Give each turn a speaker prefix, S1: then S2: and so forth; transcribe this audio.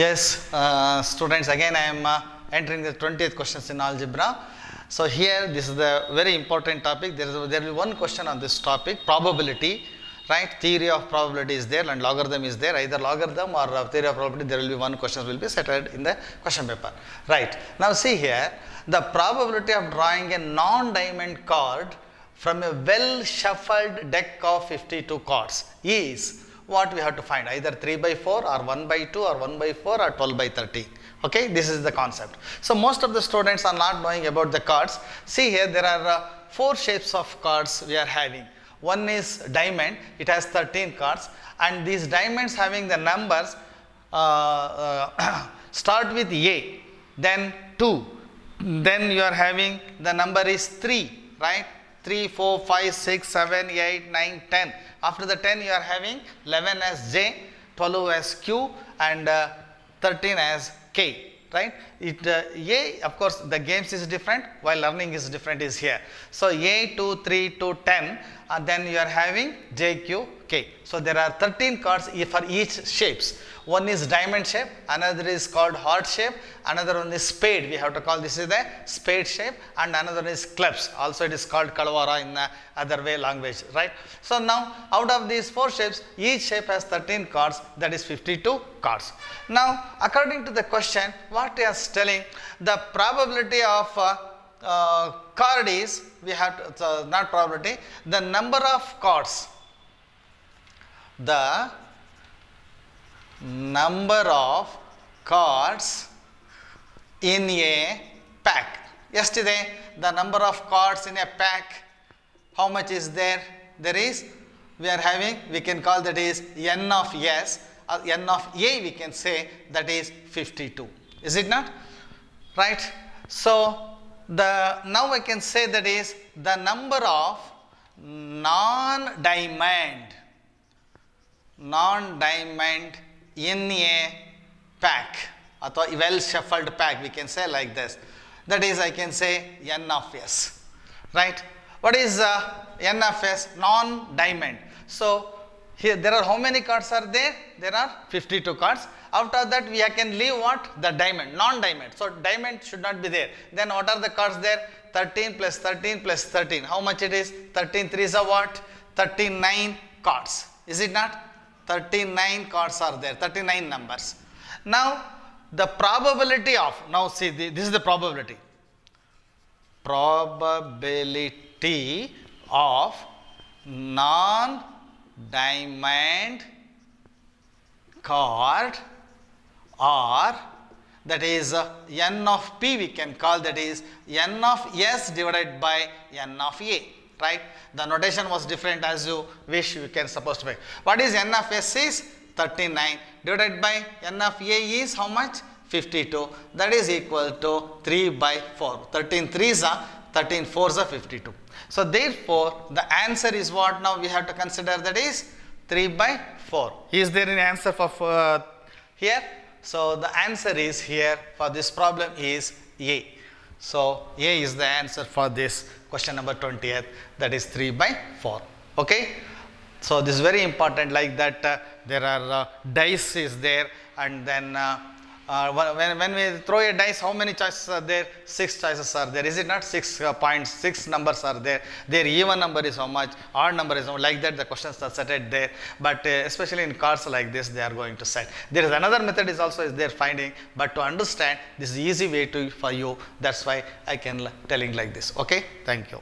S1: Yes, uh, students, again I am uh, entering the 20th questions in algebra. So here, this is the very important topic. There is there will be one question on this topic, probability, right? Theory of probability is there and logarithm is there. Either logarithm or uh, theory of probability, there will be one question will be settled in the question paper, right? Now see here, the probability of drawing a non-diamond card from a well shuffled deck of 52 cards is what we have to find either 3 by 4 or 1 by 2 or 1 by 4 or 12 by 30 okay this is the concept. So most of the students are not knowing about the cards. See here there are uh, four shapes of cards we are having. One is diamond it has 13 cards and these diamonds having the numbers uh, uh, start with a then 2 then you are having the number is 3 right 3, 4, 5, 6, 7, 8, 9, 10. After the 10 you are having 11 as J, 12 as Q and uh, 13 as K, right? It, uh, A, of course, the games is different while learning is different is here. So, A, 2, 3 to 10 and then you are having J, Q, K. So, there are 13 cards for each shapes. One is diamond shape, another is called heart shape, another one is spade. We have to call this is the spade shape and another is clubs. Also it is called kalwara in the other way language, right? So now out of these four shapes, each shape has 13 cards that is 52 cards. Now according to the question, what is telling the probability of uh, uh, card is, we have to, uh, not probability, the number of cards, the number of cards in a pack. Yesterday, the number of cards in a pack, how much is there? There is, we are having, we can call that is n of s, or n of a we can say that is 52. Is it not? Right? So, the now I can say that is the number of non-diamond non-diamond in a pack or well shuffled pack we can say like this. That is I can say n of s right? What is uh, n of s? Non-diamond. So here there are how many cards are there? There are 52 cards after that we can leave what? The diamond non diamond so diamond should not be there. Then what are the cards there? 13 plus 13 plus 13 how much it is? 13 3 is a what? 39 cards. Is it not? 39 cards are there. 39 numbers. Now the probability of now see this is the probability. Probability of non diamond card or that is uh, n of p we can call that is n of s divided by n of a right? The notation was different as you wish you can suppose to make. What is n of s is 39 divided by n of a is how much? 52 that is equal to 3 by 4 13 3s are 13 4s are 52 so therefore the answer is what now we have to consider that is 3 by 4 is there an answer for uh, here so the answer is here for this problem is a. So a is the answer for this question number 20th that is 3 by 4 okay? So this is very important like that uh, there are uh, dice is there and then uh, uh, when, when we throw a dice how many choices are there? Six choices are there. Is it not six uh, points? Six numbers are there. Their even number is how much? Odd number is how much like that the questions are set it there. But uh, especially in cards like this they are going to set. There is another method is also is there finding. But to understand this is easy way to for you. That's why i can telling like this. Okay? Thank you